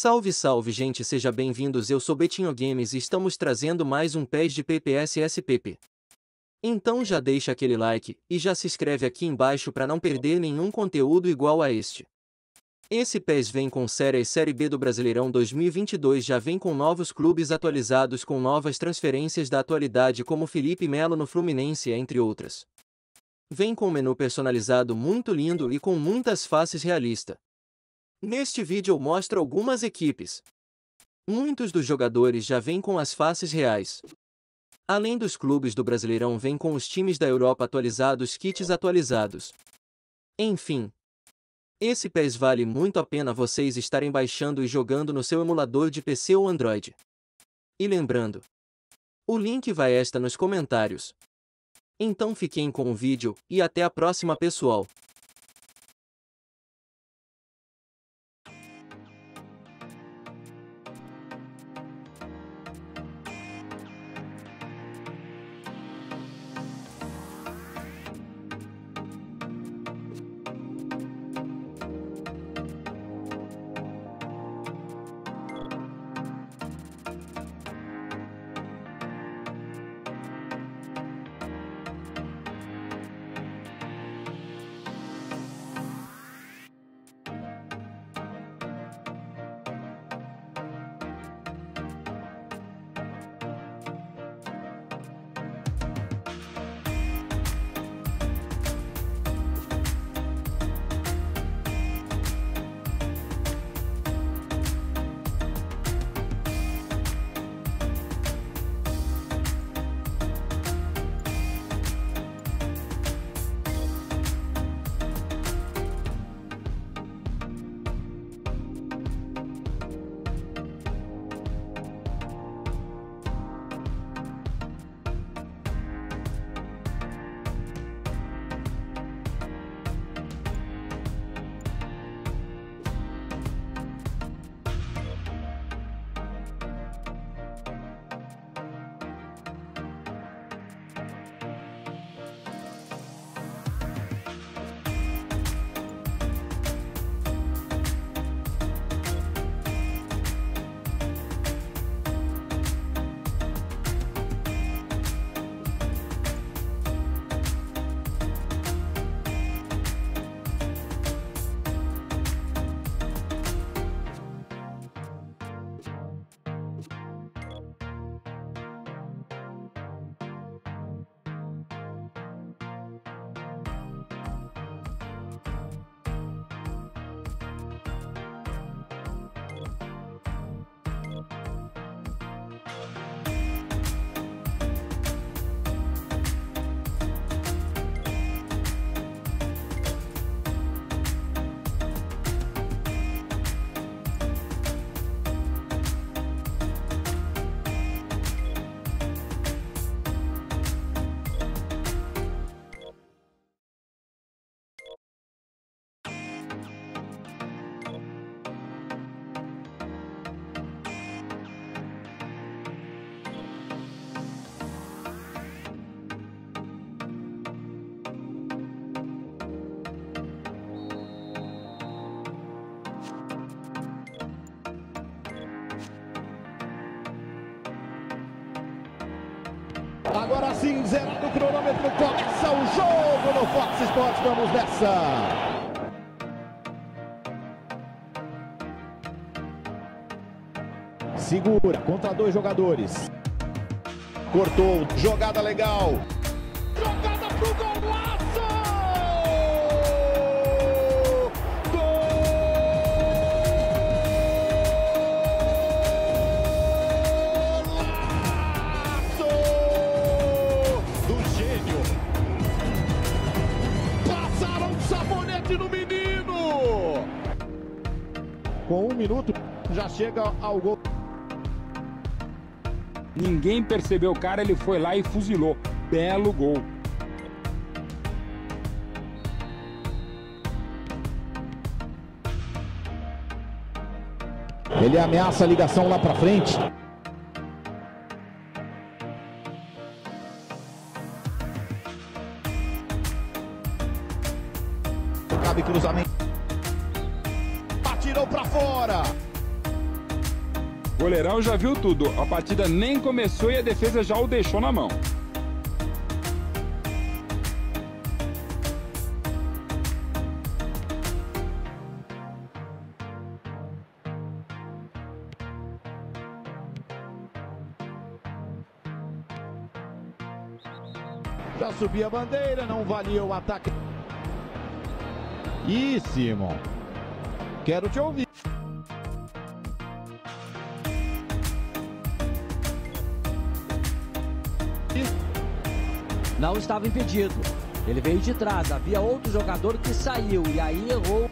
Salve salve gente seja bem-vindos eu sou Betinho Games e estamos trazendo mais um PES de PPSSPP. Então já deixa aquele like e já se inscreve aqui embaixo para não perder nenhum conteúdo igual a este. Esse PES vem com série Série B do Brasileirão 2022 já vem com novos clubes atualizados com novas transferências da atualidade como Felipe Melo no Fluminense entre outras. Vem com um menu personalizado muito lindo e com muitas faces realista. Neste vídeo eu mostro algumas equipes. Muitos dos jogadores já vêm com as faces reais. Além dos clubes do Brasileirão vêm com os times da Europa atualizados kits atualizados. Enfim. Esse PES vale muito a pena vocês estarem baixando e jogando no seu emulador de PC ou Android. E lembrando, o link vai estar nos comentários. Então fiquem com o vídeo, e até a próxima pessoal. Agora sim, zerado o cronômetro, começa o jogo no Fox Sports. Vamos nessa. Segura, contra dois jogadores. Cortou, jogada legal. Jogada pro golaço! Sabonete no menino. Com um minuto, já chega ao gol. Ninguém percebeu o cara, ele foi lá e fuzilou. Belo gol. Ele ameaça a ligação lá pra frente. Cabe cruzamento. Atirou pra fora. Goleirão já viu tudo. A partida nem começou e a defesa já o deixou na mão. Já subia a bandeira, não valia o ataque. E Simon, quero te ouvir. Não estava impedido. Ele veio de trás, havia outro jogador que saiu e aí errou